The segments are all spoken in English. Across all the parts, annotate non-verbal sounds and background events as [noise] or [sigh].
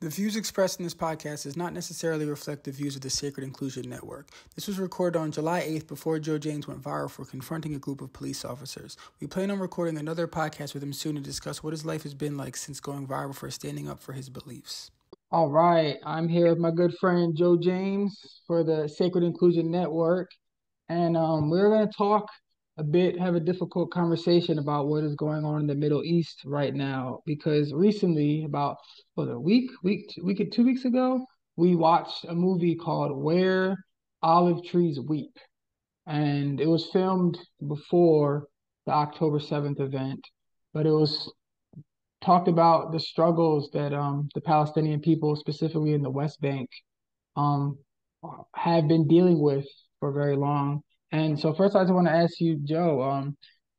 The views expressed in this podcast does not necessarily reflect the views of the Sacred Inclusion Network. This was recorded on July 8th before Joe James went viral for confronting a group of police officers. We plan on recording another podcast with him soon to discuss what his life has been like since going viral for standing up for his beliefs. All right, I'm here with my good friend Joe James for the Sacred Inclusion Network, and um, we're going to talk a bit, have a difficult conversation about what is going on in the Middle East right now. Because recently, about what a week, week, week, two weeks ago, we watched a movie called "Where Olive Trees Weep," and it was filmed before the October seventh event, but it was talked about the struggles that um, the Palestinian people, specifically in the West Bank, um, have been dealing with for very long and so first, I just want to ask you, Joe. Um,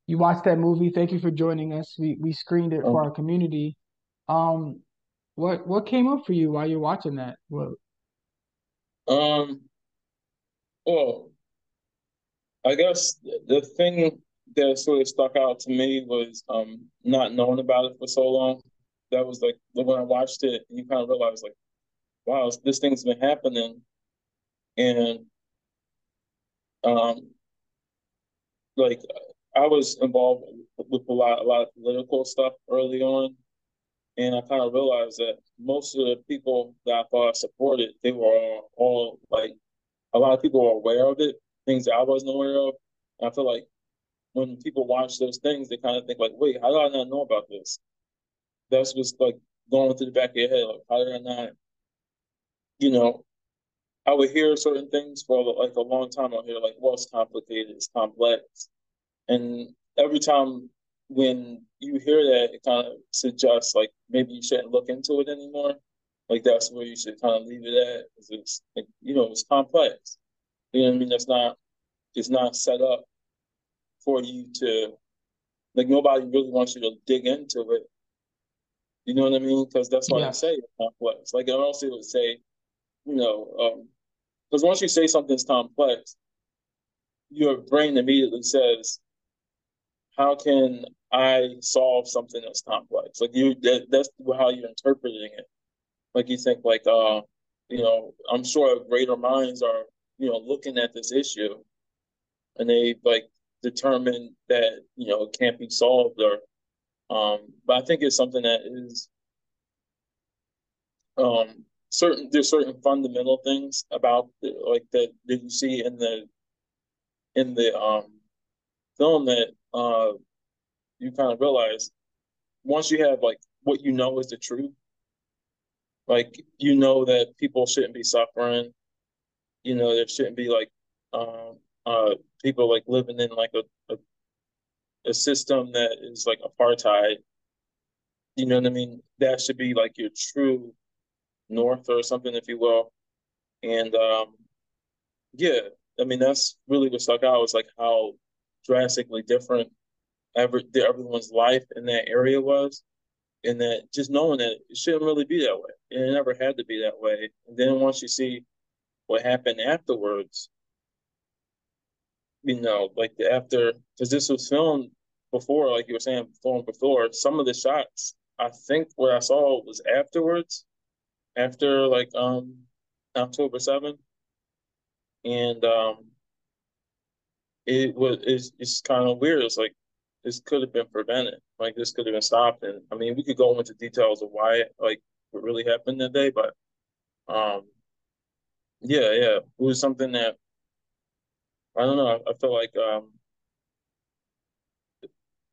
you watched that movie. Thank you for joining us. We we screened it for our community. Um, what what came up for you while you're watching that? What? Um. Well, I guess the thing that sort of stuck out to me was um not knowing about it for so long. That was like when I watched it, you kind of realize like, wow, this thing's been happening, and um, like I was involved with a lot, a lot of political stuff early on, and I kind of realized that most of the people that I thought I supported, they were all, all like a lot of people were aware of it, things that I wasn't aware of. And I feel like when people watch those things, they kind of think like, "Wait, how did I not know about this?" That's just like going through the back of your head, like, how did I not, you know, I would hear certain things for like a long time. I'll hear like, well, it's complicated, it's complex. And every time when you hear that, it kind of suggests like maybe you shouldn't look into it anymore. Like that's where you should kind of leave it at. because It's like, you know, it's complex. You know what I mean? That's not it's not set up for you to like nobody really wants you to dig into it. You know what I mean? Because that's why yeah. I say it's complex. Like I also would say you know, um, because once you say something's complex, your brain immediately says, "How can I solve something that's complex?" Like you, that, that's how you're interpreting it. Like you think, like, uh, you know, I'm sure greater minds are, you know, looking at this issue, and they like determine that you know it can't be solved or um but i think it's something that is um certain there's certain fundamental things about the, like that that you see in the in the um film that uh you kind of realize once you have like what you know is the truth like you know that people shouldn't be suffering you know there shouldn't be like um uh people like living in like a, a a system that is like apartheid you know what i mean? That should be like your true north or something, if you will. And um, yeah, I mean that's really what stuck out was like how drastically different every everyone's life in that area was, and that just knowing that it shouldn't really be that way, and it never had to be that way. And then once you see what happened afterwards, you know, like the after because this was filmed before, like you were saying, filmed before. Some of the shots, I think, what I saw was afterwards after like um October 7th. And um it was it's, it's kind of weird. It's like this could have been prevented. Like this could have been stopped. And I mean we could go into details of why like what really happened that day, but um yeah, yeah. It was something that I don't know, I feel like um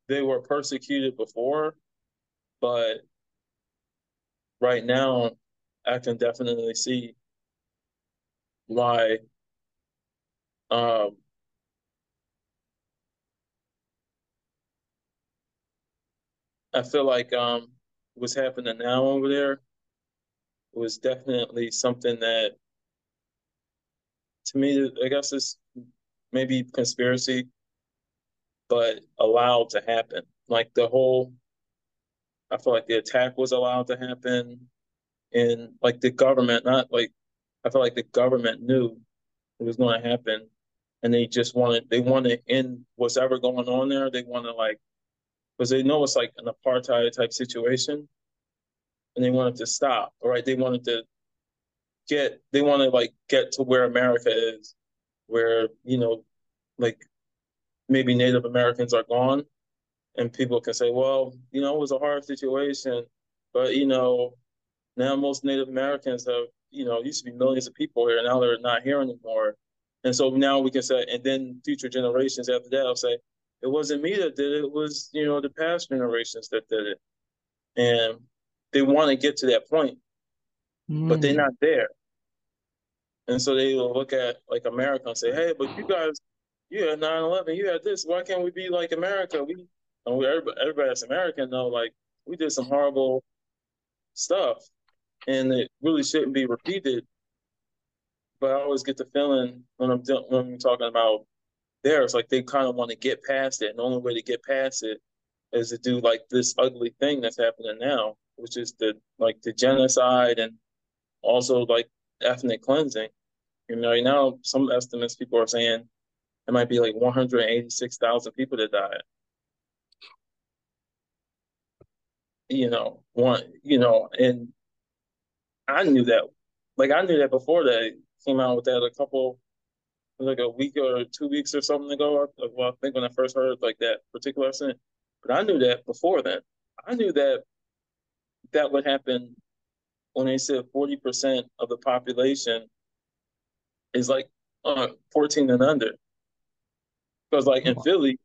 they were persecuted before, but right now I can definitely see why um, I feel like um, what's happening now over there was definitely something that, to me, I guess it's maybe conspiracy, but allowed to happen. Like the whole, I feel like the attack was allowed to happen and like the government, not like I felt like the government knew it was going to happen, and they just wanted they want to end what's ever going on there. They want to like because they know it's like an apartheid type situation, and they wanted to stop. Right? They wanted to get. They want to like get to where America is, where you know, like maybe Native Americans are gone, and people can say, well, you know, it was a hard situation, but you know, now most Native Americans have, you know, used to be millions of people here, now they're not here anymore. And so now we can say, and then future generations after that I'll say, it wasn't me that did it, it was, you know, the past generations that did it. And they want to get to that point, mm. but they're mm. not there. And so they will look at like America and say, hey, but you guys, you had 9 11, you had this. Why can't we be like America? We, and we, everybody, everybody that's American know, like, we did some horrible stuff and it really shouldn't be repeated. But I always get the feeling when I'm when I'm talking about there, it's like they kind of want to get past it, and the only way to get past it is to do like this ugly thing that's happening now, which is the like the genocide and also like ethnic cleansing. You know, right now some estimates people are saying it might be like 186,000 people that died. You know, one, you know, and I knew that. Like I knew that before they came out with that a couple, like a week or two weeks or something ago. Well, I think when I first heard like that particular incident, but I knew that before then. I knew that that would happen when they said forty percent of the population is like uh, fourteen and under. Because like in Philly,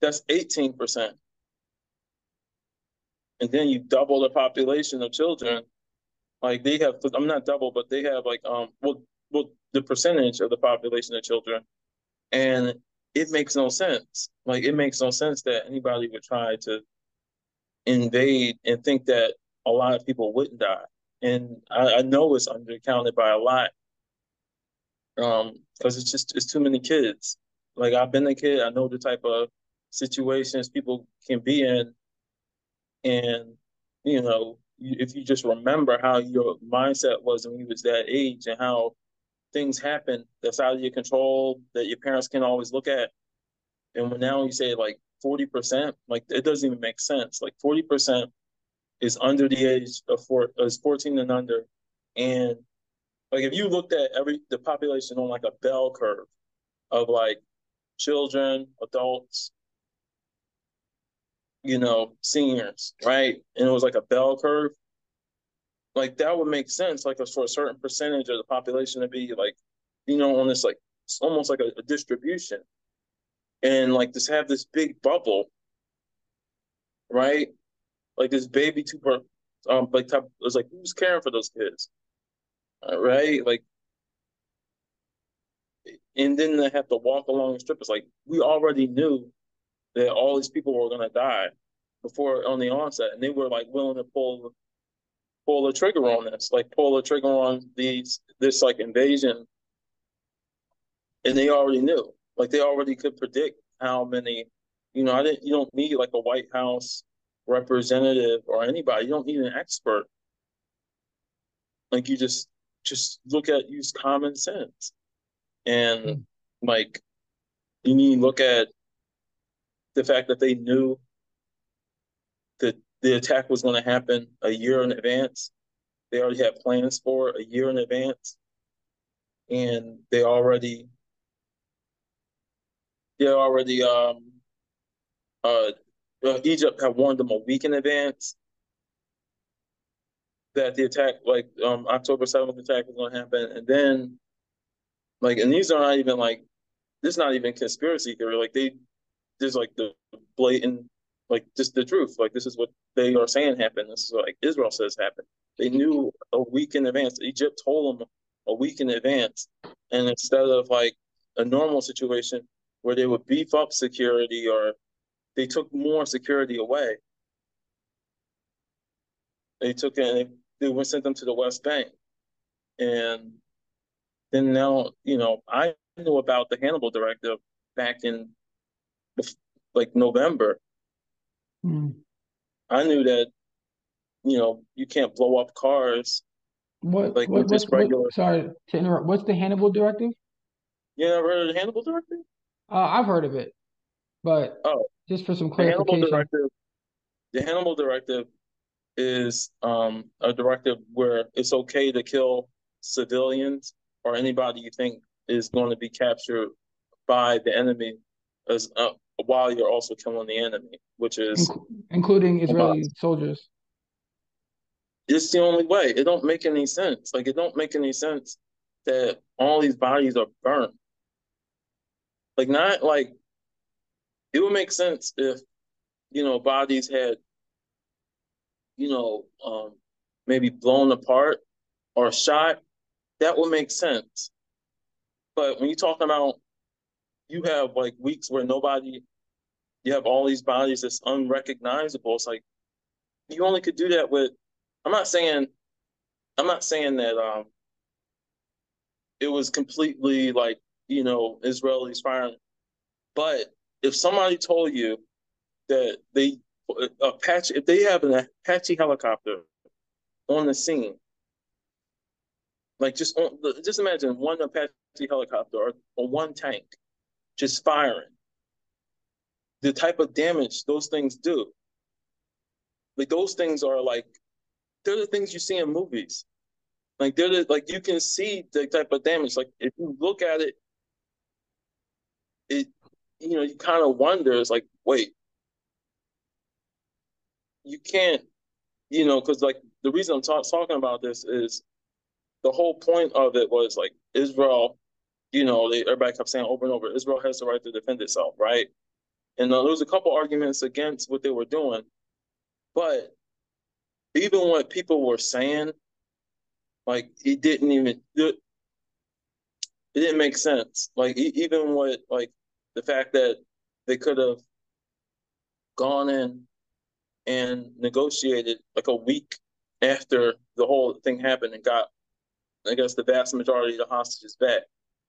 that's eighteen percent, and then you double the population of children like they have, I'm not double, but they have like um well well the percentage of the population of children, and it makes no sense. Like it makes no sense that anybody would try to invade and think that a lot of people wouldn't die. And I, I know it's undercounted by a lot. Um, because it's just it's too many kids. Like I've been a kid, I know the type of situations people can be in, and you know if you just remember how your mindset was when you was that age and how things happen that's out of your control that your parents can always look at. And when now you say like 40%, like it doesn't even make sense. Like 40% is under the age of four is 14 and under. And like if you looked at every the population on like a bell curve of like children, adults, you know, seniors, right? And it was like a bell curve. Like that would make sense, like for a certain percentage of the population to be like, you know, on this like it's almost like a, a distribution, and like just have this big bubble, right? Like this baby two per, um, like type, it was like who's caring for those kids, uh, right? Like, and then they have to walk along the strip. It's like we already knew that all these people were going to die before on the onset, and they were like willing to pull pull the trigger on this, like pull the trigger on these this like invasion, and they already knew, like they already could predict how many. You know, I didn't. You don't need like a White House representative or anybody. You don't need an expert. Like you just just look at use common sense, and mm. like you need to look at the fact that they knew that the attack was going to happen a year in advance. They already had plans for it a year in advance. And they already they already um uh, uh Egypt had warned them a week in advance that the attack, like um October 7th attack was gonna happen. And then like and these are not even like this is not even conspiracy theory. Like they there's like the blatant, like just the truth. Like this is what they are saying happened. This is what like Israel says happened. They knew a week in advance. Egypt told them a week in advance, and instead of like a normal situation where they would beef up security or they took more security away. They took it and they, they sent them to the West Bank. And then now, you know, I knew about the Hannibal directive back in like November, mm. I knew that you know you can't blow up cars. What? Like what, just regular. What, sorry to interrupt. What's the Hannibal directive? You never heard of the Hannibal directive? Uh, I've heard of it, but oh, just for some clarification. The Hannibal directive. The Hannibal directive is um, a directive where it's okay to kill civilians or anybody you think is going to be captured by the enemy as uh, while you're also killing the enemy, which is including Israeli soldiers. It's the only way. It don't make any sense. Like it don't make any sense that all these bodies are burnt. Like not like it would make sense if you know bodies had you know um maybe blown apart or shot that would make sense but when you're talking about you have like weeks where nobody you have all these bodies that's unrecognizable. It's like you only could do that with i'm not saying i'm not saying that um it was completely like you know israelis firing but if somebody told you that they Apache if they have an Apache helicopter on the scene, like just on, just imagine one Apache helicopter or, or one tank just firing, the type of damage those things do. Like those things are like they're the things you see in movies. Like they're the, like you can see the type of damage. Like if you look at it, it you know, you kind of wonder, it's like, wait, you can't, you know, because like the reason I'm talk- talking about this is the whole point of it was like Israel, you know, they, everybody kept saying over and over, Israel has the right to defend itself, right? And uh, there was a couple arguments against what they were doing, but even what people were saying, like it didn't even it, it didn't make sense. Like even what like the fact that they could have gone in and negotiated like a week after the whole thing happened and got, I guess, the vast majority of the hostages back.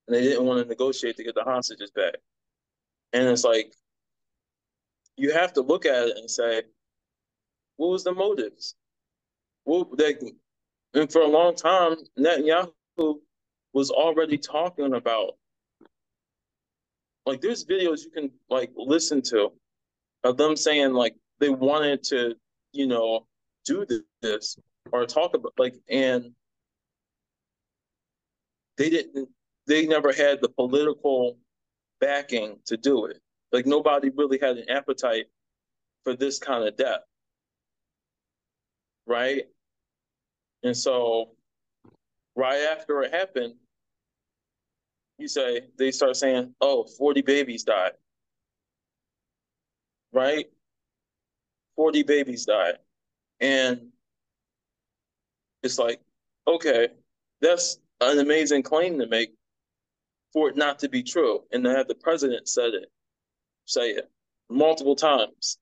And they didn't want to negotiate to get the hostages back. And it's like, you have to look at it and say, what was the motives? Well, they, and for a long time, Netanyahu was already talking about like there's videos you can like listen to of them saying like they wanted to, you know, do this or talk about like and they didn't they never had the political backing to do it. Like nobody really had an appetite for this kind of death. Right? And so right after it happened, you say they start saying, "Oh, 40 babies died." Right? 40 babies died. And it's like, okay, that's an amazing claim to make for it not to be true. And to have the president said it, say it multiple times.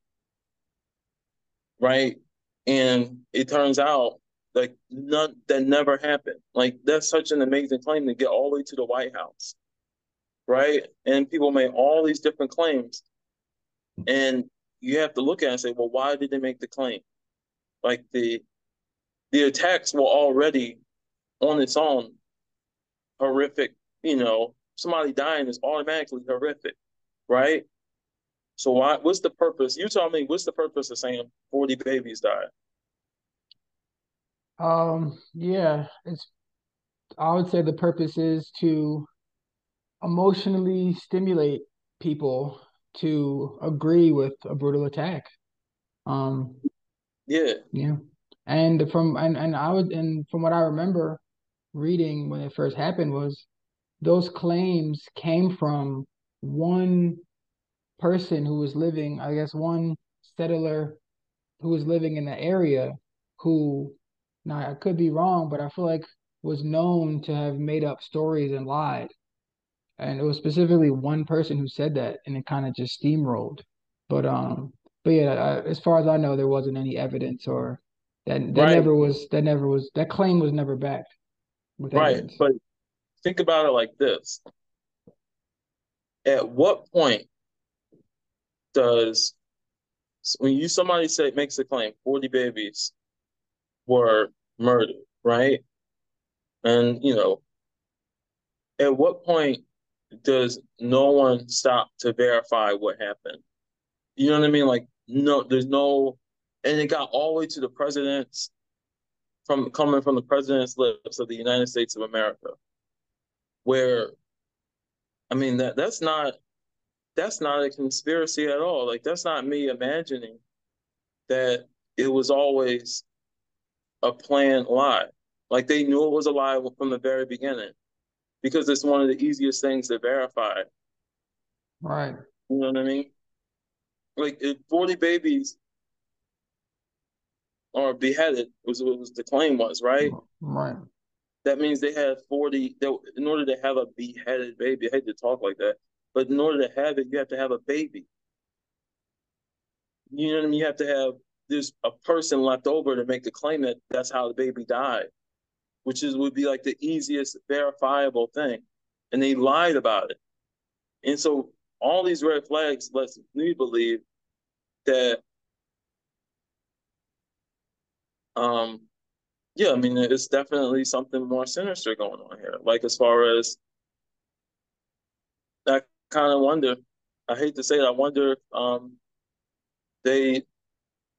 Right? And it turns out like none that never happened. Like that's such an amazing claim to get all the way to the White House. Right? And people made all these different claims. And you have to look at and say, well, why did they make the claim? Like the the attacks were already on its own horrific, you know, somebody dying is automatically horrific, right? So why what's the purpose? You tell me what's the purpose of saying 40 babies died? Um, yeah, it's I would say the purpose is to emotionally stimulate people to agree with a brutal attack. Um, yeah, yeah, and from and and I would and from what I remember reading when it first happened was those claims came from one person who was living, I guess, one settler who was living in the area who now I could be wrong, but I feel like was known to have made up stories and lied. And it was specifically one person who said that, and it kind of just steamrolled. But um, but yeah, I, as far as I know, there wasn't any evidence or that that right. never was that never was that claim was never backed. right, evidence. but think about it like this: At what point does when you somebody say makes a claim, forty babies were murdered, right? And you know, at what point does no one stop to verify what happened? You know what I mean? Like no, there's no and it got all the way to the president's from coming from the president's lips of the United States of America, where, I mean that that's not that's not a conspiracy at all. Like that's not me imagining that it was always a planned lie. Like they knew it was a lie from the very beginning, because it's one of the easiest things to verify. Right. You know what I mean? Like if forty babies are beheaded was what was the claim was, right? Right. That means they had 40 they, in order to have a beheaded baby. I hate to talk like that, but in order to have it, you have to have a baby. You know what I mean? You have to have there's a person left over to make the claim that that's how the baby died, which is would be like the easiest verifiable thing. And they lied about it. And so all these red flags lets me believe that um, yeah, I mean, it's definitely something more sinister going on here. Like as far as I kind of wonder, I hate to say it, I wonder if um, they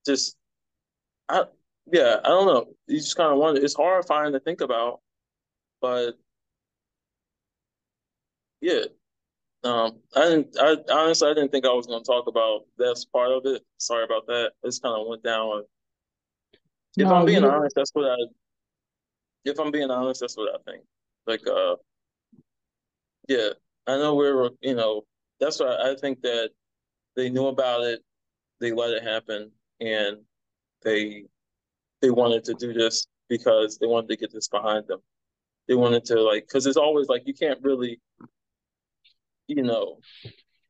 just, I yeah, I don't know. You just kind of wonder. It's horrifying to think about, but yeah. Um, I didn't. I honestly, I didn't think I was going to talk about this part of it. Sorry about that. It's kind of went down if no, I'm being honest, that's what I. If I'm being honest, that's what I think. Like, uh, yeah, I know we're, you know, that's why I think that they knew about it, they let it happen, and they they wanted to do this because they wanted to get this behind them. They wanted to like, because it's always like you can't really, you know,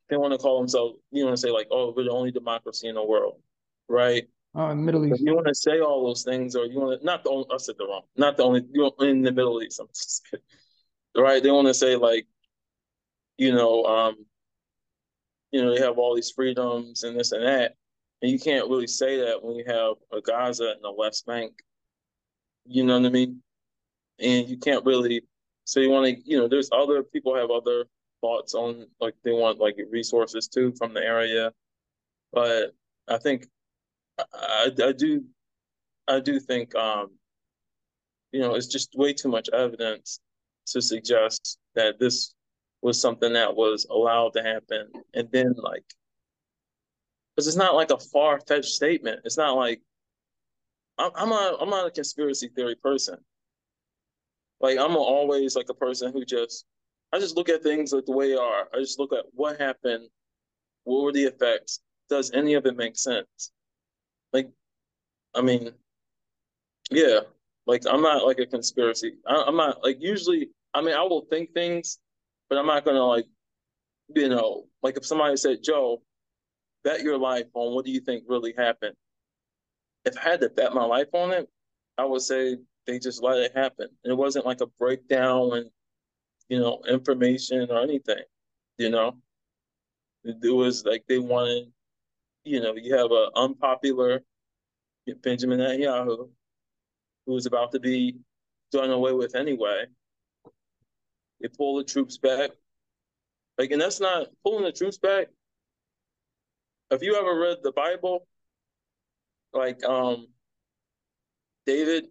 they want to call themselves, you want to say like, oh, we're the only democracy in the world, right? Oh, in the Middle East. you want to say all those things, or you want to not the only. I said the wrong. Not the only. You in the Middle East. I'm [laughs] just kidding. Right? They want to say like, you know, um, you know, they have all these freedoms and this and that, and you can't really say that when you have a Gaza and a West Bank. You know what I mean? And you can't really. So you want to, you know, there's other people have other thoughts on like they want like resources too from the area, but I think I, I do I do think um, you know it's just way too much evidence to suggest that this was something that was allowed to happen. And then like because it's not like a far-fetched statement. It's not like I'm, I'm not I'm not a conspiracy theory person. Like I'm always like a person who just I just look at things like the way they are. I just look at what happened what were the effects does any of it make sense like, I mean, yeah, like I'm not like a conspiracy. I, I'm not like usually. I mean, I will think things, but I'm not gonna like, you know, like if somebody said, "Joe, bet your life on what do you think really happened." If I had to bet my life on it, I would say they just let it happen. And it wasn't like a breakdown and you know information or anything. You know, it was like they wanted you know, you have an unpopular Benjamin Netanyahu who's about to be done away with anyway. They pull the troops back. Like, and that's not pulling the troops back. Have you ever read the Bible? Like, um, David,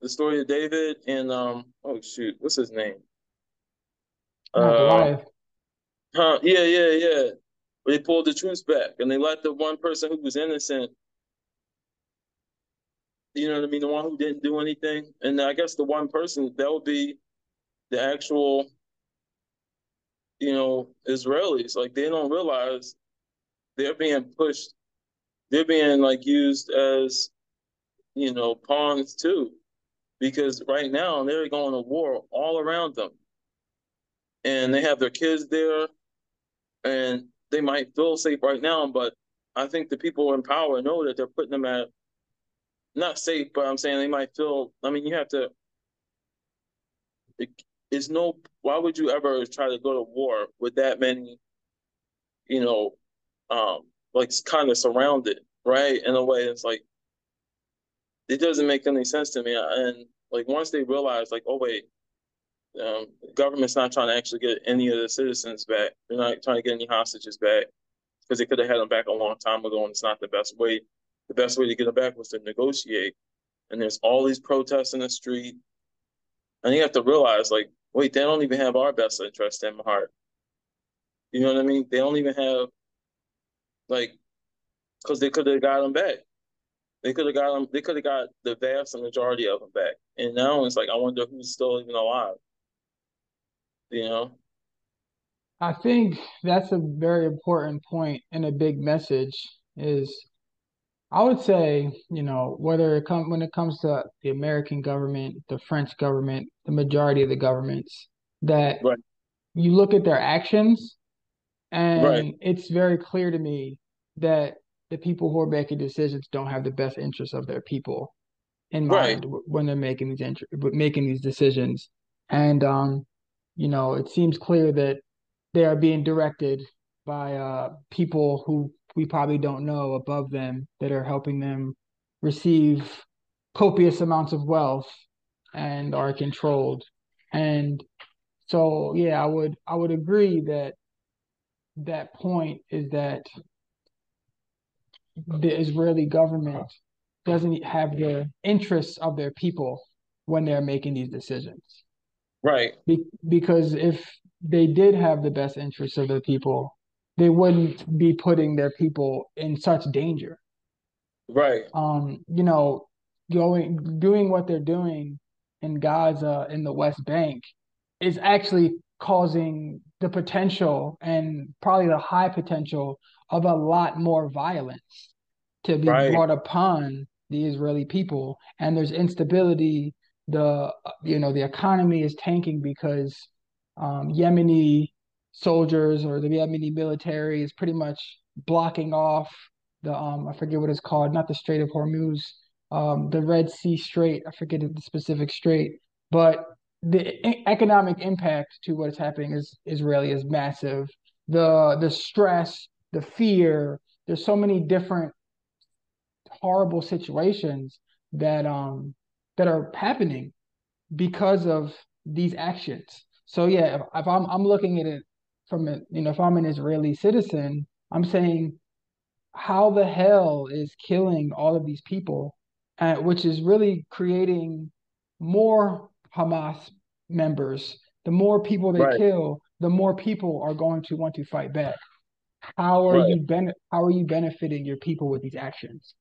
the story of David and um, oh shoot, what's his name? Uh, huh? Yeah, yeah, yeah they pulled the troops back and they let the one person who was innocent, you know what I mean, the one who didn't do anything. And I guess the one person that would be the actual, you know, Israelis. Like they don't realize they're being pushed, they're being like used as, you know, pawns too. Because right now they're going to war all around them. And they have their kids there. And they might feel safe right now, but I think the people in power know that they're putting them at not safe, but I'm saying they might feel. I mean, you have to. It, it's no. Why would you ever try to go to war with that many? You know, um, like kind of surrounded, right? In a way, it's like it doesn't make any sense to me. And like once they realize, like, oh wait, um, government's not trying to actually get any of the citizens back. They're not trying to get any hostages back because they could have had them back a long time ago, and it's not the best way the best way to get them back was to negotiate. And there's all these protests in the street. And you have to realize, like, wait, they don't even have our best interest in heart. You know what I mean? They don't even have, like, because they could have got them back. They could have got them. They could have got the vast majority of them back. And now it's like, I wonder who's still even alive. You know. I think that's a very important point and a big message. Is I would say, you know, whether it come when it comes to the American government, the French government, the majority of the governments, that right. you look at their actions, and right. it's very clear to me that the people who are making decisions don't have the best interests of their people in mind right. when they're making these making these decisions. And um, you know, it seems clear that they are being directed by uh, people who we probably don't know above them that are helping them receive copious amounts of wealth and are controlled. And so, yeah, I would I would agree that that point is that the Israeli government doesn't have the interests of their people when they're making these decisions. Right. Be- because if they did have the best interests of their people, they wouldn't be putting their people in such danger. Right. Um, you know, going doing what they're doing in Gaza in the West Bank is actually causing the potential and probably the high potential of a lot more violence to be right. brought upon the Israeli people. And there's instability. The you know the economy is tanking because um, Yemeni soldiers or the Yemeni military is pretty much blocking off the um, I forget what it's called, not the Strait of Hormuz, um, the Red Sea Strait. I forget the specific strait, but the economic impact to what's happening is Israeli is massive. The the stress, the fear. There's so many different horrible situations that um that are happening because of these actions. So yeah, if, if I'm I'm looking at it from a you know if I'm an Israeli citizen, I'm saying how the hell is killing all of these people, uh, which is really creating more Hamas members. The more people they right. kill, the more people are going to want to fight back. How are right. you ben- How are you benefiting your people with these actions?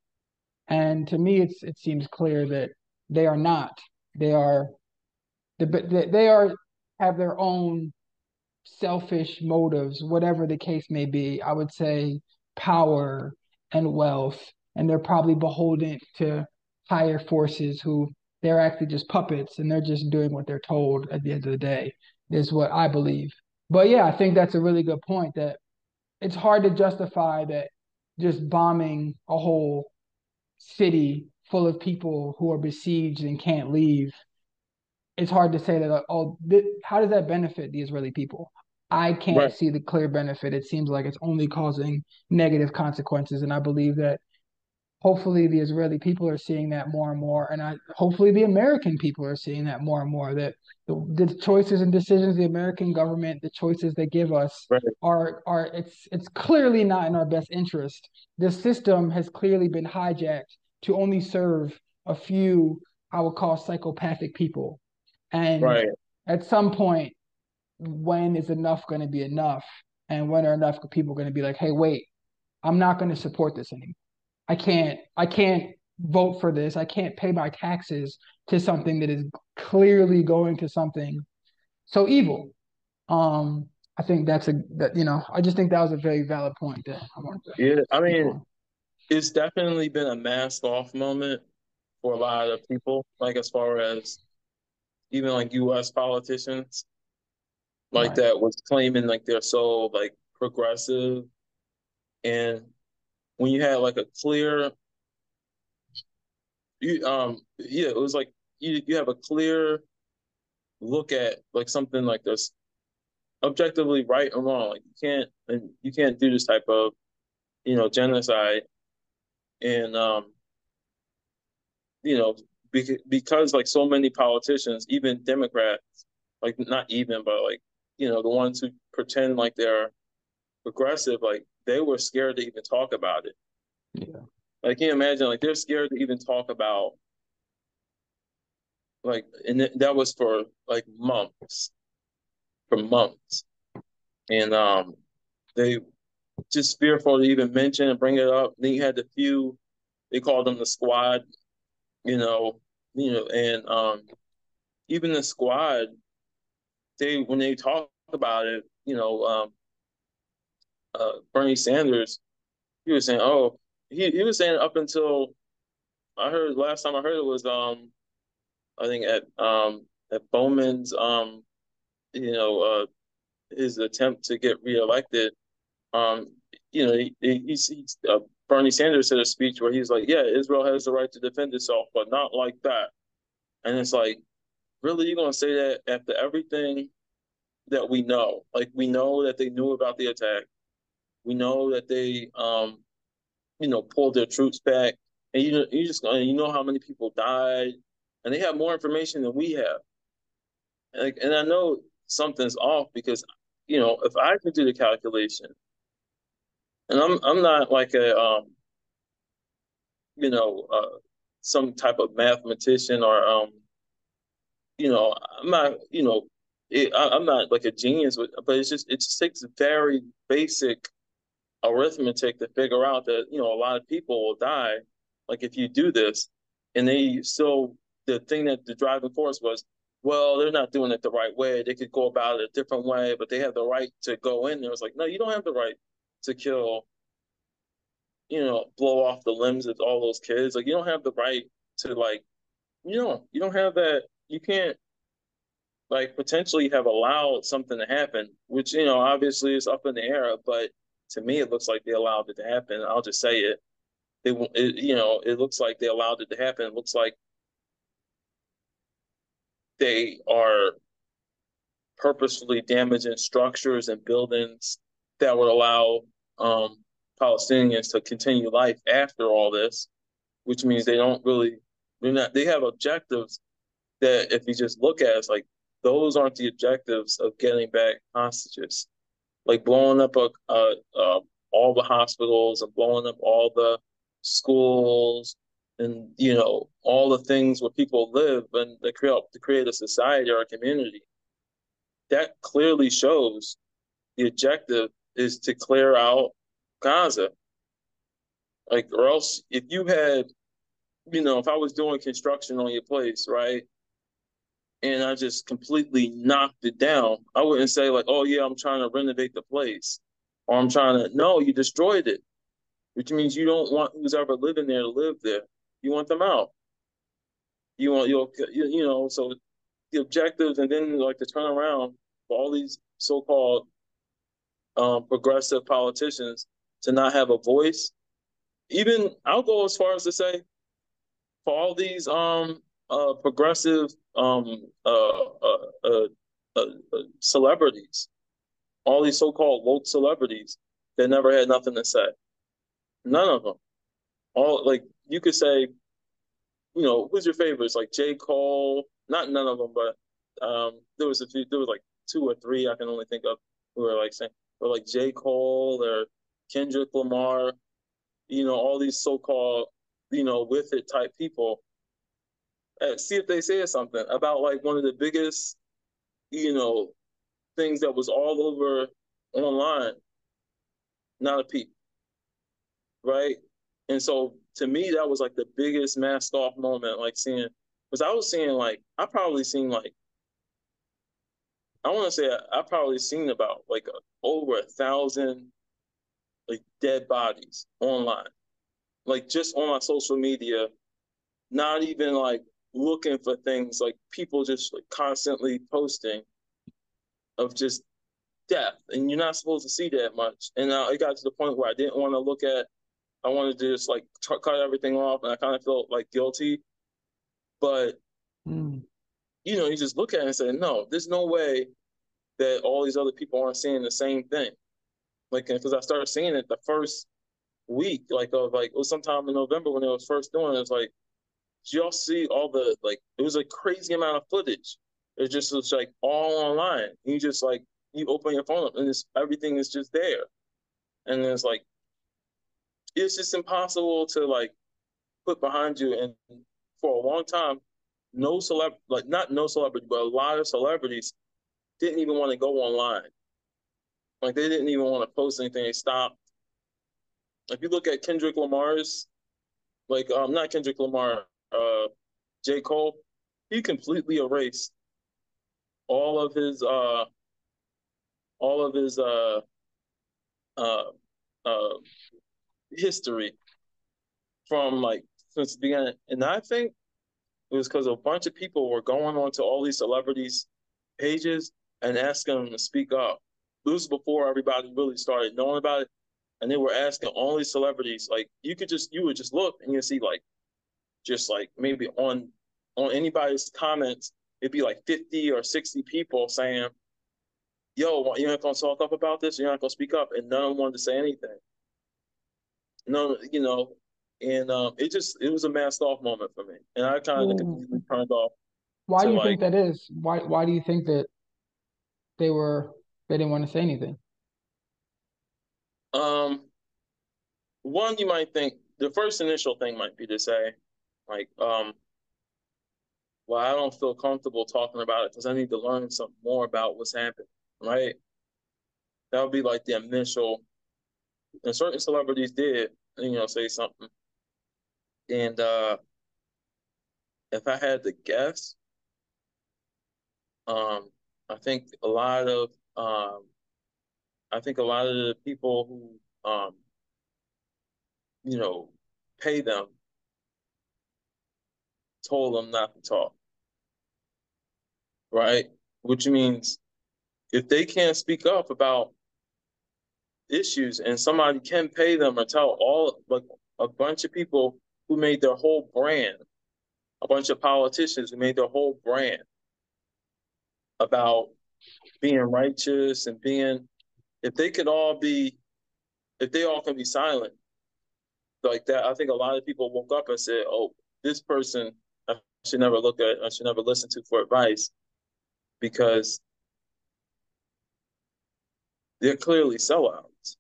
And to me, it's it seems clear that they are not. They are, the, they are have their own selfish motives, whatever the case may be. I would say power and wealth, and they're probably beholden to higher forces who they're actually just puppets and they're just doing what they're told at the end of the day, is what I believe. But yeah, I think that's a really good point that it's hard to justify that just bombing a whole city full of people who are besieged and can't leave it's hard to say that uh, oh th- how does that benefit the israeli people i can't right. see the clear benefit it seems like it's only causing negative consequences and i believe that hopefully the israeli people are seeing that more and more and i hopefully the american people are seeing that more and more that the, the choices and decisions the american government the choices they give us right. are are it's it's clearly not in our best interest the system has clearly been hijacked to only serve a few i would call psychopathic people. And right. at some point when is enough going to be enough? And when are enough people going to be like hey wait i'm not going to support this anymore. I can't i can't vote for this. I can't pay my taxes to something that is clearly going to something so evil. Um i think that's a that you know i just think that was a very valid point that i wanted to yeah i mean it's definitely been a mask off moment for a lot of people like as far as even like us politicians like right. that was claiming like they're so like progressive and when you had like a clear you um yeah it was like you you have a clear look at like something like this objectively right or wrong like you can't and you can't do this type of you know genocide and um you know because, because like so many politicians even democrats like not even but like you know the ones who pretend like they're progressive like they were scared to even talk about it. Yeah. Like, can you imagine? Like, they're scared to even talk about, like, and that was for like months, for months, and um, they just fearful to even mention and bring it up. Then you had the few, they called them the squad, you know, you know, and um, even the squad, they when they talk about it, you know, um, uh, Bernie Sanders, he was saying, oh, he, he was saying up until I heard last time I heard it was um, I think at um at Bowman's um, you know, uh, his attempt to get reelected, um, you know, he, he, he's, uh, Bernie Sanders said a speech where he's like, yeah, Israel has the right to defend itself, but not like that. And it's like, really, you're gonna say that after everything that we know? Like we know that they knew about the attack. We know that they, um, you know, pulled their troops back, and you you just you know how many people died, and they have more information than we have. And, and I know something's off because, you know, if I could do the calculation, and I'm I'm not like a um, you know, uh, some type of mathematician or um, you know, I'm not, you know, it, I, am not like a genius, but, but it's just it just takes very basic arithmetic to figure out that you know a lot of people will die. Like if you do this, and they still the thing that the driving force was, well, they're not doing it the right way. They could go about it a different way, but they have the right to go in there. It's like, no, you don't have the right to kill, you know, blow off the limbs of all those kids. Like you don't have the right to like, you know, you don't have that. You can't like potentially have allowed something to happen, which you know obviously is up in the air. But to me, it looks like they allowed it to happen. I'll just say it. They, it, you know, it looks like they allowed it to happen. It looks like they are purposefully damaging structures and buildings that would allow um, Palestinians to continue life after all this, which means they don't really, they're not, they have objectives that if you just look at, it's like those aren't the objectives of getting back hostages. Like blowing up a, a, a all the hospitals and blowing up all the schools and you know all the things where people live and to create to create a society or a community. That clearly shows the objective is to clear out Gaza. Like, or else if you had, you know, if I was doing construction on your place, right, and I just completely knocked it down. I wouldn't say like, oh yeah, I'm trying to renovate the place, or I'm trying to. No, you destroyed it, which means you don't want who's ever living there to live there. You want them out. You want you you know so the objectives and then like to turn around for all these so-called um, progressive politicians to not have a voice. Even I'll go as far as to say for all these um uh, progressive um, uh, uh, uh, celebrities, all these so-called woke celebrities that never had nothing to say. None of them. All like you could say, you know, who's your favorites? Like J. Cole. Not none of them, but um, there was a few. There was like two or three I can only think of who were like saying, or like J. Cole or Kendrick Lamar. You know, all these so-called, you know, with it type people uh, see if they say something about like one of the biggest, you know, things that was all over online. Not a peep. Right? And so to me, that was like the biggest mask off moment, like seeing, because I was seeing like, I probably seen like, I want to say I, I, probably seen about like a, over a thousand like dead bodies online, like just on my social media, not even like looking for things like people just like constantly posting of just death and you're not supposed to see that much. And uh, it got to the point where i didn't want to look at i wanted to just like t- cut everything off and i kind of felt like guilty. But mm. You know you just look at it and say no there's no way that all these other people aren't seeing the same thing like because i started seeing it the first week like of like it was sometime in november when it was first doing it, was like y'all see all the like it was a crazy amount of footage. It just was like all online. You just like you open your phone up and it's everything is just there. And it's like it's just impossible to like put behind you. And for a long time, no celeb like not no celebrity, but a lot of celebrities didn't even want to go online. Like they didn't even want to post anything. They stopped. If you look at Kendrick Lamar's, like um not Kendrick Lamar, uh J. Cole, he completely erased all of his uh all of his uh uh uh history from like since the beginning. And I think it was because a bunch of people were going on to all these celebrities' pages and asking them to speak up. This was before everybody really started knowing about it. And they were asking all these celebrities, like you could just you would just look and you see like just like maybe on on anybody's comments, it'd be like 50 or 60 people saying, Yo, you're not gonna talk up about this, you're not gonna speak up, and none wanted to say anything. No, you know, and um, it just it was a masked off moment for me, and I kind of completely turned off. Why do you like, think that is? Why Why do you think that they were they didn't want to say anything? Um, one you might think the first initial thing might be to say, like, um, well, I don't feel comfortable talking about it because I need to learn something more about what's happening, right? That would be like the initial. And certain celebrities did, you know, say something and uh, if I had to guess, um, I think a lot of um, I think a lot of the people who um, you know pay them told them not to talk, right? Which means if they can't speak up about issues and somebody can pay them or tell all like a bunch of people who made their whole brand, a bunch of politicians who made their whole brand about being righteous and being, if they could all be, if they all can be silent like that, I think a lot of people woke up and said, oh, this person I should never look at, I should never listen to for advice because they're clearly sellouts.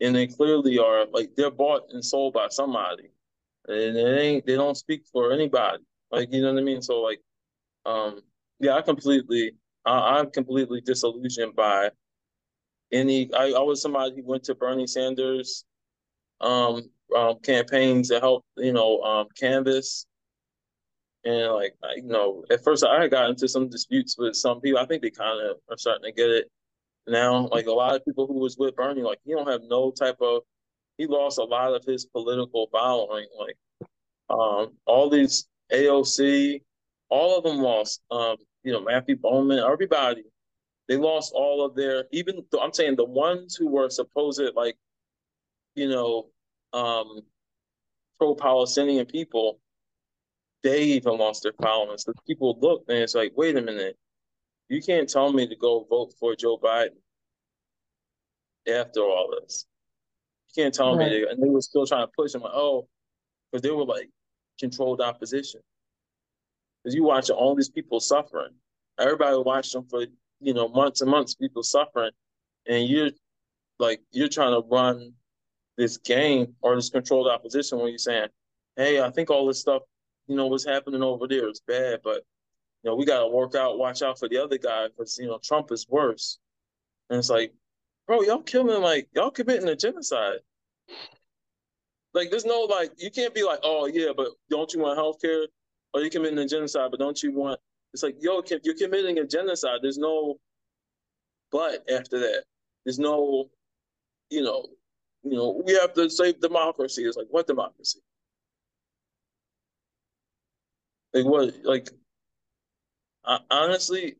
And they clearly are like they're bought and sold by somebody and it ain't they don't speak for anybody. Like you know what I mean. So like, um, yeah, I completely, I, I'm completely disillusioned by any. I, I was somebody who went to Bernie Sanders, um, um campaigns to help you know um canvass. And like I, you know, at first I got into some disputes with some people. I think they kind of are starting to get it now. Like a lot of people who was with Bernie, like he don't have no type of he lost a lot of his political following. Like um, all these AOC, all of them lost. Um, you know, Matthew Bowman, everybody, they lost all of their. Even though I'm saying the ones who were supposed like, you know, um, pro-Palestinian people, they even lost their following. So people look and it's like, wait a minute, you can't tell me to go vote for Joe Biden after all this can't tell right. me. And they were still trying to push him like, oh, because they were like controlled opposition. Because you watch all these people suffering. Everybody watched them for you know months and months. People suffering, and you're like you're trying to run this game or this controlled opposition when you're saying, hey, I think all this stuff, you know, what's happening over there is bad, but you know, we got to work out, watch out for the other guy because you know Trump is worse. And it's like, bro, y'all killing like y'all committing a genocide. Like there's no like you can't be like, oh yeah, but don't you want healthcare? Or you committing a genocide, but don't you want it's like, yo, you're committing a genocide. There's no but after that. There's no, you know, you know, we have to save democracy. It's like what democracy? Like what like honestly,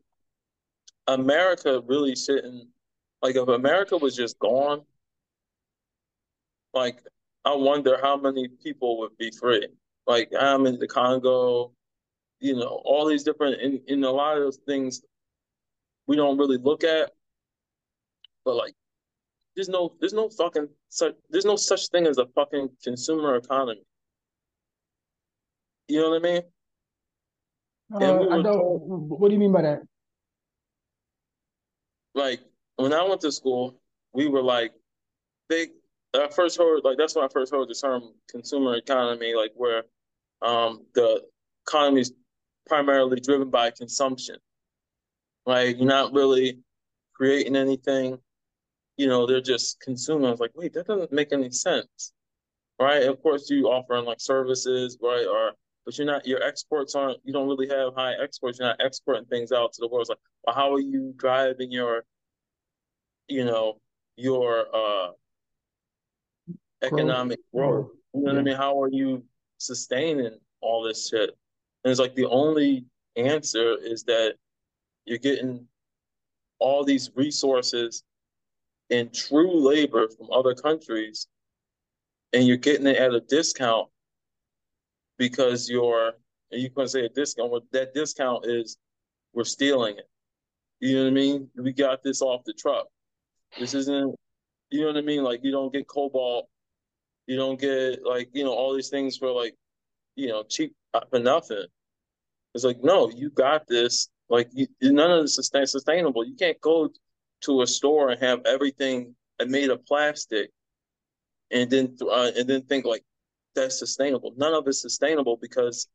America really shouldn't like if America was just gone, like I wonder how many people would be free. Like I'm in the Congo, you know, all these different in, in a lot of those things we don't really look at. But like there's no there's no fucking such there's no such thing as a fucking consumer economy. You know what I mean? Uh, we I don't. What do you mean by that? Like when I went to school, we were like, big I first heard like that's when I first heard the term consumer economy, like where um, the economy is primarily driven by consumption. Like you're not really creating anything. You know, they're just consuming. I was like, wait, that doesn't make any sense, right? Of course, you offering like services, right? Or but you're not your exports aren't. You don't really have high exports. You're not exporting things out to the world. It's like, well, how are you driving your, you know, your uh economic growth. You know what I mean? How are you sustaining all this shit? And it's like the only answer is that you're getting all these resources and true labor from other countries, and you're getting it at a discount because you're and you can say a discount. What that discount is, we're stealing it. You know what I mean? We got this off the truck. This isn't, you know what I mean? Like you don't get cobalt you don't get like you know all these things for like you know cheap uh, for nothing. It's like no, you got this. Like you, none of this is sustainable. You can't go to a store and have everything made of plastic, and then uh, and then think like that's sustainable. None of it's sustainable because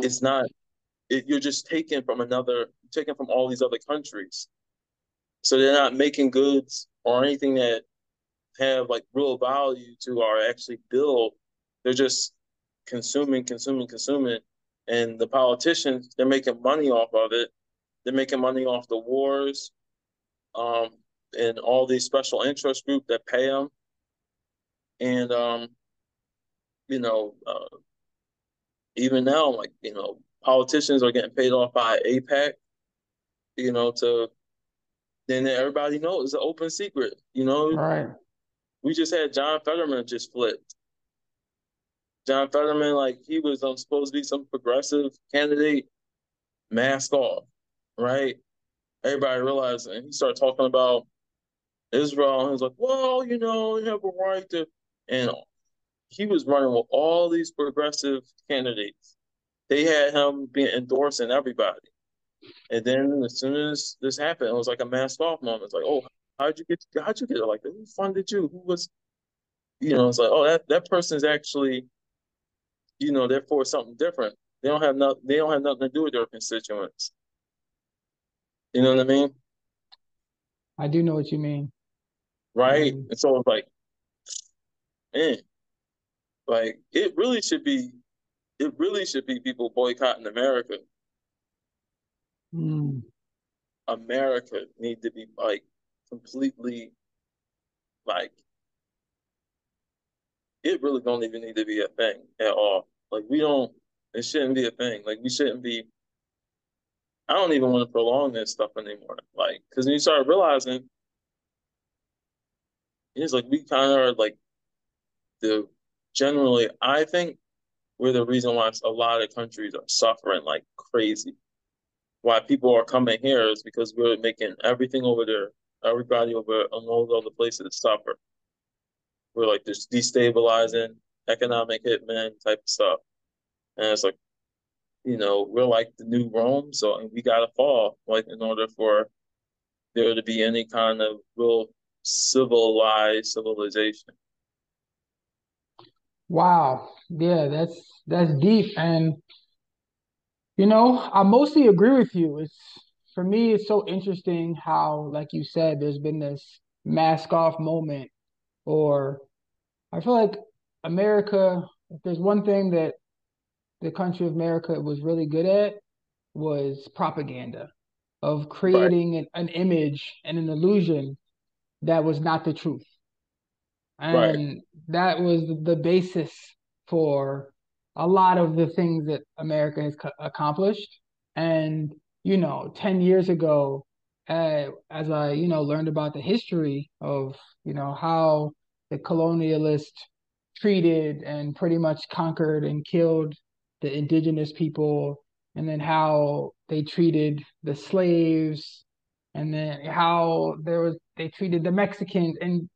it's not. It, you're just taking from another, taking from all these other countries. So they're not making goods or anything that have like real value to or actually build. They're just consuming, consuming, consuming. And the politicians, they're making money off of it. They're making money off the wars, um, and all these special interest groups that pay them. And um, you know, uh, even now, like you know, politicians are getting paid off by AIPAC. You know, to then everybody knows it's an open secret. You know, right? we just had John Fetterman just flipped. John Fetterman, like he was um, supposed to be some progressive candidate, mask off, right? Everybody realized, and he started talking about Israel, and he was like, "Well, you know, you have a right to," and he was running with all these progressive candidates. They had him being endorsing everybody, and then as soon as this happened, it was like a mask off moment. It's like, "Oh, how'd you get how'd you get it like that? Who funded you? Who was you know, it's like, oh that that person's actually, you know, they're for something different. They don't have no they don't have nothing to do with their constituents. You know what I mean? I do know what you mean. Right? Mm. And so it's like, man, like it really should be it really should be people boycotting America. Mm. America need to be like completely like it really don't even need to be a thing at all. Like we don't it shouldn't be a thing. Like we shouldn't be I don't even want to prolong this stuff anymore. Like because when you start realizing it's like we kind of are like the generally I think we're the reason why a lot of countries are suffering like crazy. Why people are coming here is because we're making everything over there everybody over on all the other places suffer. We're like this destabilizing economic hitman type of stuff. And it's like, you know, we're like the new Rome, so and we gotta fall, like in order for there to be any kind of real civilized civilization. Wow. Yeah, that's that's deep. And you know, I mostly agree with you. It's for me, it's so interesting how, like you said, there's been this mask off moment, or I feel like America, if there's one thing that the country of America was really good at, was propaganda of creating right. an, an, image and an illusion that was not the truth. And right. that was the basis for a lot of the things that America has accomplished. And you know, 10 years ago, uh, as I, you know, learned about the history of, you know, how the colonialist treated and pretty much conquered and killed the indigenous people, and then how they treated the slaves, and then how there was they treated the Mexicans, and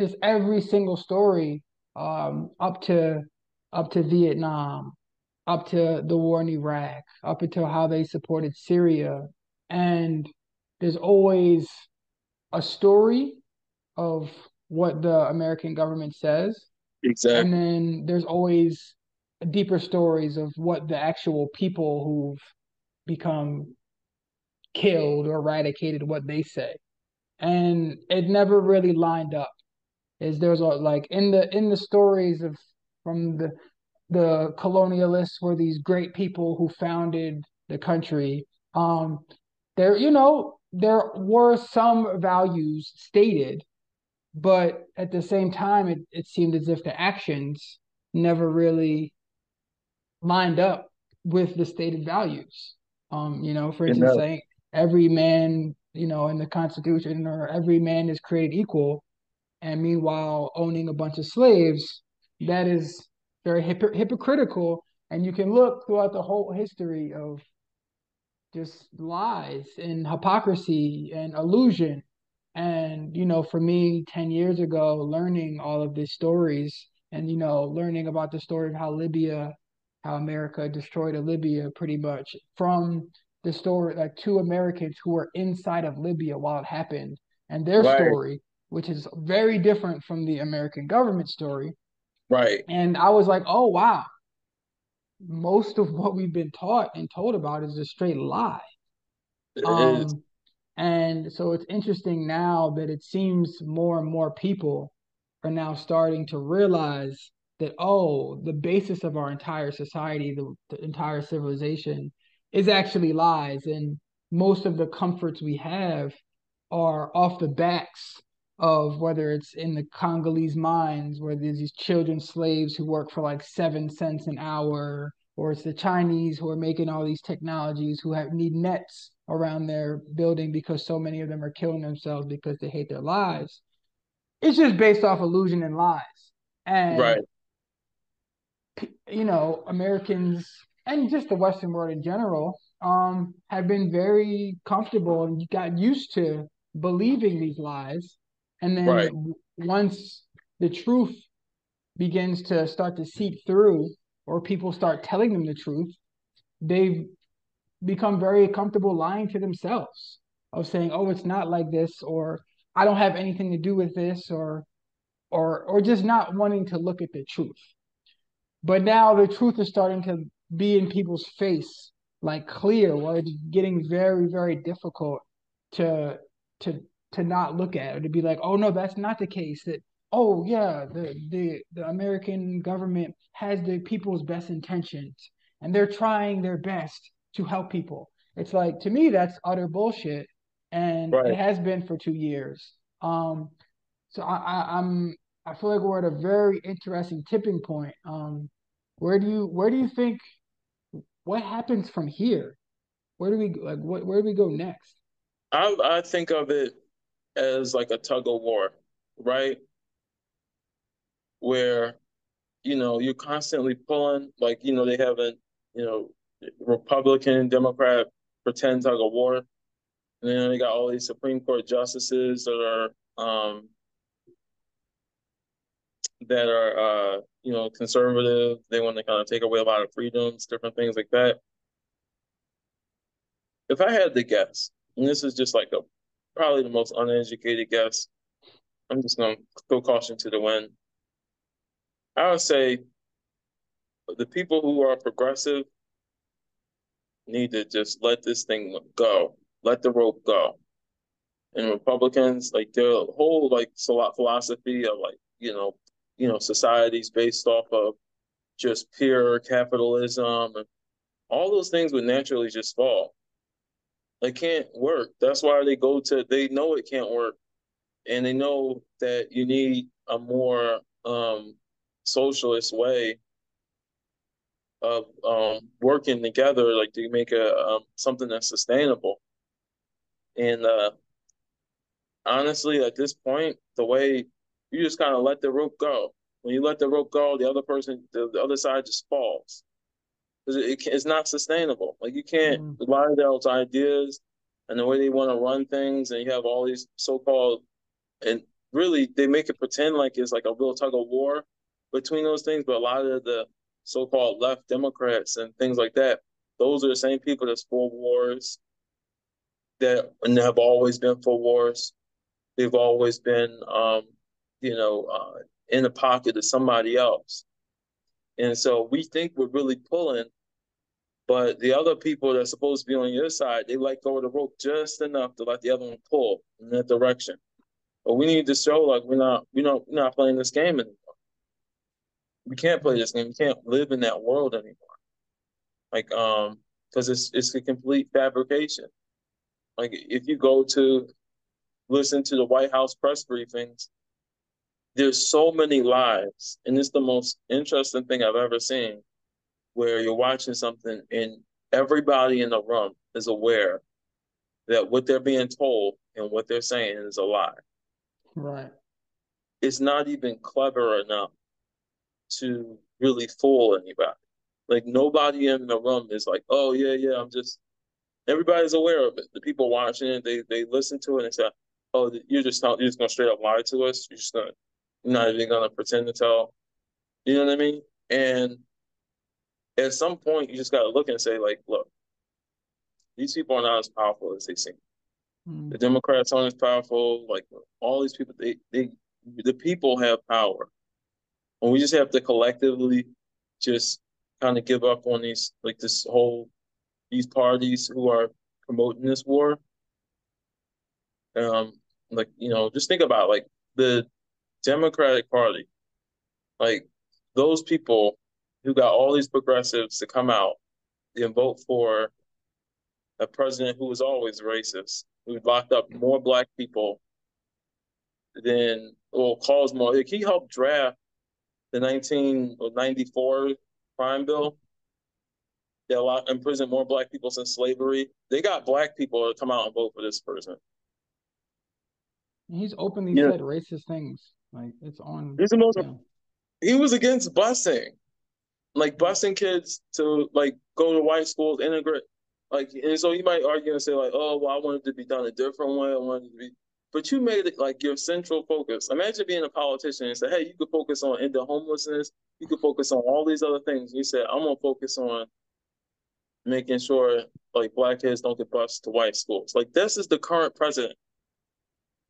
just every single story um, up to up to Vietnam, up to the war in Iraq, up until how they supported Syria. And there's always a story of what the American government says. Exactly. And then there's always deeper stories of what the actual people who've become killed or eradicated what they say. And it never really lined up. Is there's a, like in the in the stories of from the the colonialists were these great people who founded the country. Um, there, you know, there were some values stated, but at the same time, it, it seemed as if the actions never really lined up with the stated values. Um, you know, for instance, saying every man, you know, in the Constitution or every man is created equal, and meanwhile owning a bunch of slaves, that is very hypocritical. And you can look throughout the whole history of just lies and hypocrisy and illusion. And, you know, for me, 10 years ago, learning all of these stories and, you know, learning about the story of how Libya, how America destroyed Libya pretty much from the story, like two Americans who were inside of Libya while it happened and their right. story, which is very different from the American government story. Right. And I was like, oh, wow, most of what we've been taught and told about is a straight lie. It um, is. And so it's interesting now that it seems more and more people are now starting to realize that, oh, the basis of our entire society, the, the entire civilization is actually lies. And most of the comforts we have are off the backs of whether it's in the Congolese mines where there's these children slaves who work for like seven cents an hour, or it's the Chinese who are making all these technologies who have need nets around their building because so many of them are killing themselves because they hate their lives. It's just based off illusion and lies. And right. you know, Americans and just the Western world in general um, have been very comfortable and got used to believing these lies and then right. once the truth begins to start to seep through, or people start telling them the truth, they've become very comfortable lying to themselves of saying, "Oh, it's not like this," or "I don't have anything to do with this," or or or just not wanting to look at the truth. But now the truth is starting to be in people's face, like clear, where it's getting very, very difficult to to to not look at or to be like, oh no, that's not the case. That oh yeah, the the the American government has the people's best intentions and they're trying their best to help people. It's like to me that's utter bullshit, and right. it has been for two years. Um, so I, I I'm I feel like we're at a very interesting tipping point. Um, where do you where do you think what happens from here? Where do we like what where do we go next? I I think of it as like a tug of war, right? Where, you know, you're constantly pulling, like, you know, they have a, you know, Republican, Democrat pretend tug of war. And then they got all these Supreme Court justices that are um that are uh, you know, conservative. They want to kind of take away a lot of freedoms, different things like that. If I had to guess, and this is just like a probably the most uneducated guess. I'm just gonna throw caution to the wind. I would say the people who are progressive need to just let this thing go, let the rope go. And Republicans, like their whole like philosophy of like you know, you know, societies based off of just pure capitalism and all those things would naturally just fall. It can't work. That's why they go to. They know it can't work, and they know that you need a more um, socialist way of um, working together, like to make a um, something that's sustainable. And uh, honestly, at this point, the way you just kind of let the rope go. When you let the rope go, the other person, the, the other side just falls it, it's not sustainable. Like you can't mm. a lot of those ideas and the way they want to run things, and you have all these so-called and really they make it pretend like it's like a real tug of war between those things. But a lot of the so-called left Democrats and things like that, those are the same people that's for wars that and have always been for wars. They've always been um, you know, uh, in the pocket of somebody else. And so we think we're really pulling, but the other people that's supposed to be on your side, they let go of the rope just enough to let the other one pull in that direction. But we need to show like we're not we not we're not playing this game anymore. We can't play this game. We can't live in that world anymore. Like um, because it's it's a complete fabrication. Like if you go to listen to the White House press briefings, there's so many lies, and it's the most interesting thing I've ever seen, where you're watching something and everybody in the room is aware that what they're being told and what they're saying is a lie. Right. It's not even clever enough to really fool anybody. Like nobody in the room is like, oh yeah, yeah, I'm just everybody's aware of it. The people watching it, they they listen to it and say, "Oh, you're just not, you're just gonna straight up lie to us. You're just not, you're not even gonna pretend to tell." You know what I mean? And at some point, you just gotta look and say, like, look, these people are not as powerful as they seem. Mm. The Democrats aren't as powerful. Like all these people, they they the people have power, and we just have to collectively just kind of give up on these like this whole these parties who are promoting this war. Um, like you know, just think about like the Democratic Party, like those people who got all these progressives to come out and vote for a president who was always racist, who locked up more black people than or caused more. Like he helped draft the 1994 crime bill they allowed imprison more black people since slavery. They got black people to come out and vote for this person. He's openly yeah. said racist things. Like it's on. He's the most. Yeah. He was against busing, like busing kids to like go to white schools, integrate. Like, and so you might argue and say like, oh, well, I wanted to be done a different way. I wanted to be, but you made it like your central focus. Imagine being a politician and say, hey, you could focus on ending homelessness. You could focus on all these other things. You said, I'm gonna focus on making sure like black kids don't get bused to white schools. Like this is the current president.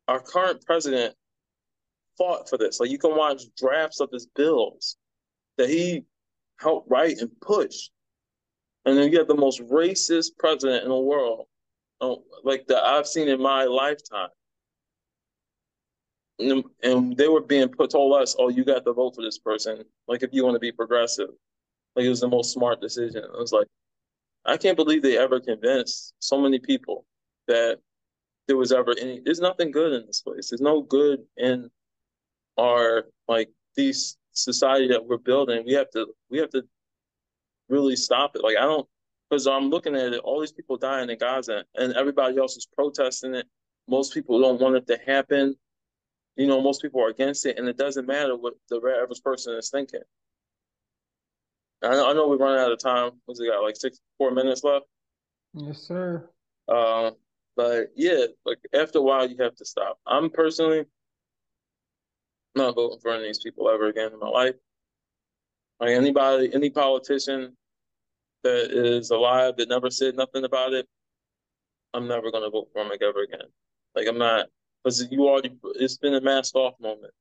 Our current president fought for this. Like you can watch drafts of his bills that he helped write and push. And then you have the most racist president in the world, oh, like that I've seen in my lifetime. And, and they were being put told us, "Oh, you got to vote for this person." Like if you want to be progressive, like it was the most smart decision. It was like, I can't believe they ever convinced so many people that there was ever any. There's nothing good in this place. There's no good in our like these society that we're building. We have to we have to really stop it. Like I don't because I'm looking at it. All these people dying in Gaza, and everybody else is protesting it. Most people don't want it to happen. You know, most people are against it, and it doesn't matter what the average person is thinking. I know, I know we're running out of time. What's it got? Like six, four minutes left. Yes, sir. Um, but yeah, like after a while, you have to stop. I'm personally not voting for any of these people ever again in my life. Like anybody, any politician that is alive that never said nothing about it, I'm never gonna vote for him like ever again. Like I'm not because you already it's been a masked off moment.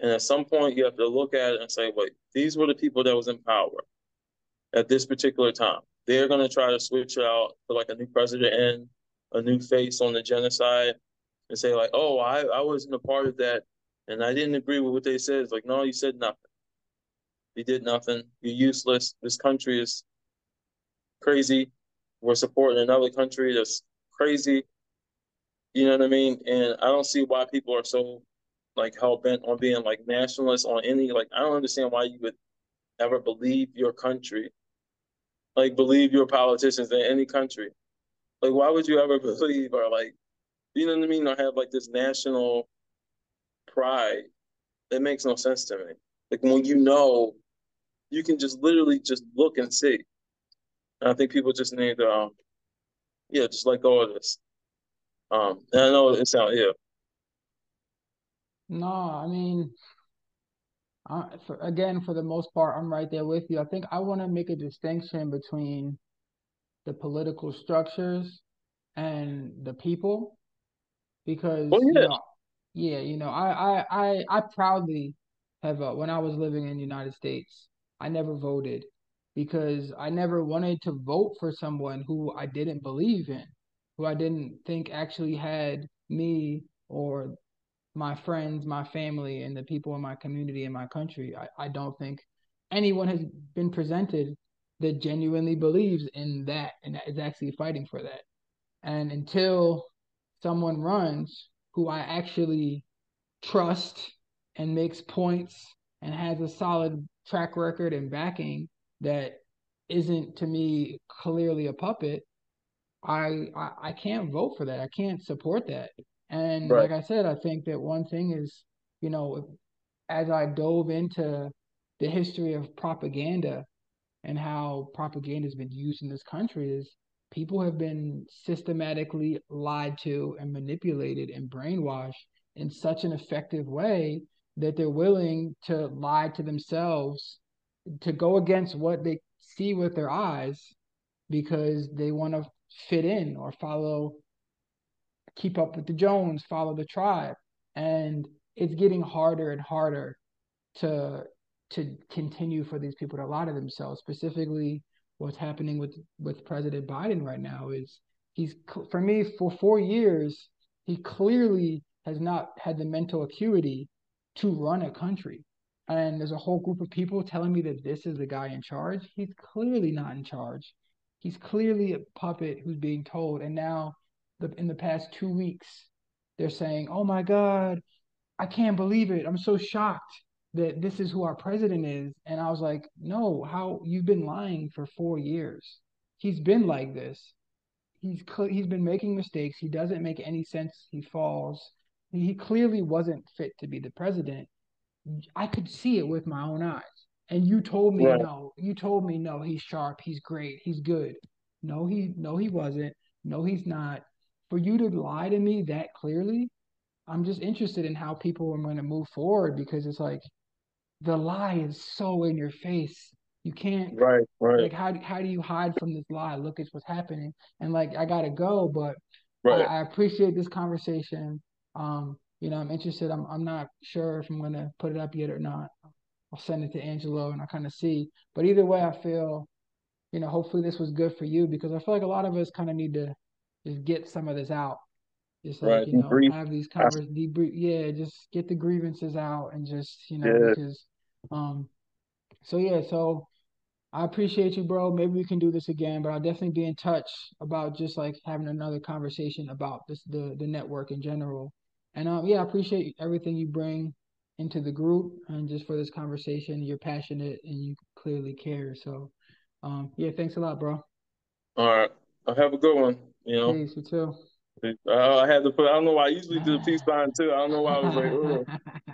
And at some point, you have to look at it and say, wait, these were the people that was in power at this particular time. They're going to try to switch out for like a new president and a new face on the genocide and say like, oh, I, I wasn't a part of that and I didn't agree with what they said. It's like, no, you said nothing. You did nothing. You're useless. This country is crazy. We're supporting another country that's crazy. You know what I mean? And I don't see why people are so like hell bent on being like nationalists on any like I don't understand why you would ever believe your country, like believe your politicians in any country. Like why would you ever [laughs] believe or like you know what I mean or have like this national pride? It makes no sense to me. Like when you know, you can just literally just look and see. And I think people just need to, um, yeah, just let go of this. Um, and I know it's out yeah, no, I mean, I, for, again, for the most part, I'm right there with you. I think I want to make a distinction between the political structures and the people because oh, yeah. you know, Yeah, you know, I I I, I proudly have uh, when I was living in the United States, I never voted because I never wanted to vote for someone who I didn't believe in, who I didn't think actually had me or my friends, my family, and the people in my community in my country. I, I don't think anyone has been presented that genuinely believes in that and is actually fighting for that. And until someone runs who I actually trust and makes points and has a solid track record and backing that isn't to me clearly a puppet, I I, I can't vote for that. I can't support that. And right. like I said, I think that one thing is, you know, as I dove into the history of propaganda and how propaganda has been used in this country is people have been systematically lied to and manipulated and brainwashed in such an effective way that they're willing to lie to themselves to go against what they see with their eyes because they want to fit in or follow keep up with the jones follow the tribe. And it's getting harder and harder to to continue for these people to lie to themselves specifically what's happening with with president biden right now is he's for me for four years he clearly has not had the mental acuity to run a country. And there's a whole group of people telling me that this is the guy in charge. He's clearly not in charge. He's clearly a puppet who's being told. And now, the, in the past two weeks, they're saying, "Oh my God, I can't believe it! I'm so shocked that this is who our president is." And I was like, "No, how you've been lying for four years? He's been like this. He's he's been making mistakes. He doesn't make any sense. He falls he clearly wasn't fit to be the president. I could see it with my own eyes. And you told me no. You told me no. He's sharp. He's great. He's good. No, he no he wasn't. No, he's not. For you to lie to me that clearly, I'm just interested in how people are going to move forward because it's like the lie is so in your face. You can't right, right. Like how how do you hide from this lie? Look at what's happening. And like I gotta go, but right. I, I appreciate this conversation. Um, you know, I'm interested. I'm I'm not sure if I'm gonna put it up yet or not. I'll send it to Angelo and I kind of see. But either way, I feel, you know, hopefully this was good for you because I feel like a lot of us kind of need to just get some of this out. Just like, right. you know, debrief. have these covers, debrief. Yeah, just get the grievances out and just, you know, yeah. because, um, so yeah, so I appreciate you, bro. Maybe we can do this again, but I'll definitely be in touch about just like having another conversation about this, the, the network in general and um, yeah, I appreciate everything you bring into the group and just for this conversation. You're passionate and you clearly care. So, um, yeah, thanks a lot, bro. All right, I have a good one. You know, Peace, you too. Uh, I had to put. I don't know why. I usually do the peace sign too. I don't know why I was like, [laughs]